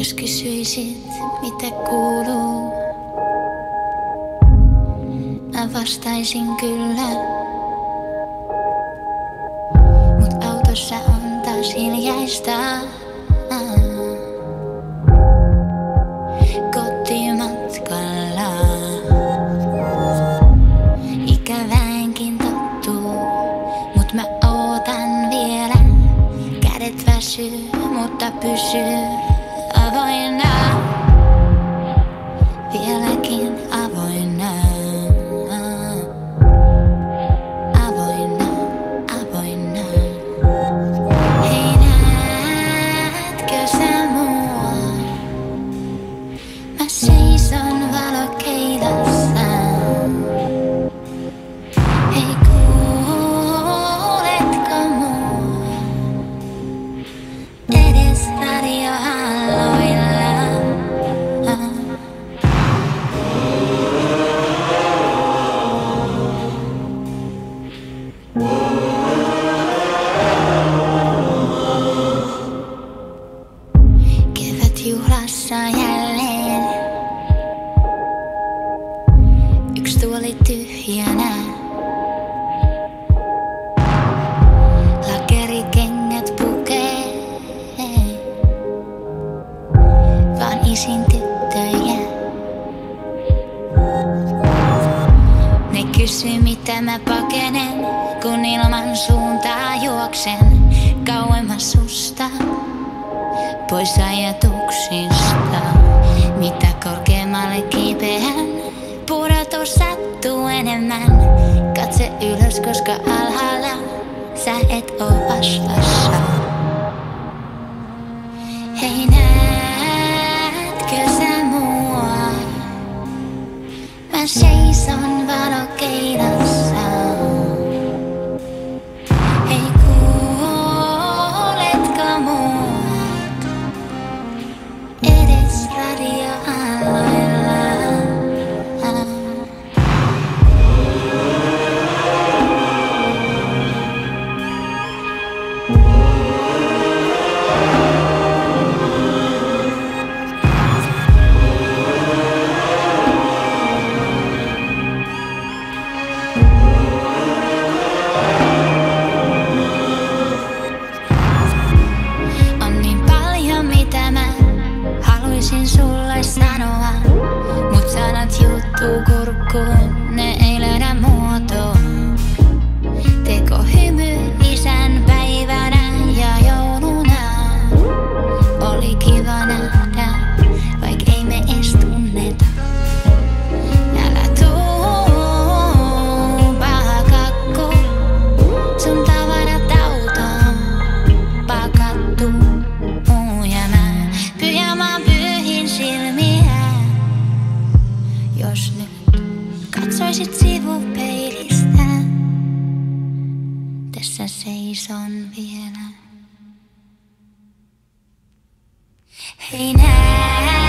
Jos kysyisit, mitä kuuluu, mä vastaisin kyllä. Mut autossa on taas hiljaista. Kotimatkalla. Vielä. Kädet mutta pysyy Tuoli tyhjänä. Lakerikengät pukee. Vaan isin tyttöjä. Ne kysyy mitä mä pakenen, kun ilman suuntaa juoksen kauemmas susta pois ajatuksista. Mitä korkeammalle kipeän, sattuu enemmän. Katse ylös, koska alhaalla sä et oo vastassa. Hei näetkö sä mua? Mä seison valokeilassa. Tässä seison vielä. Hei näetkö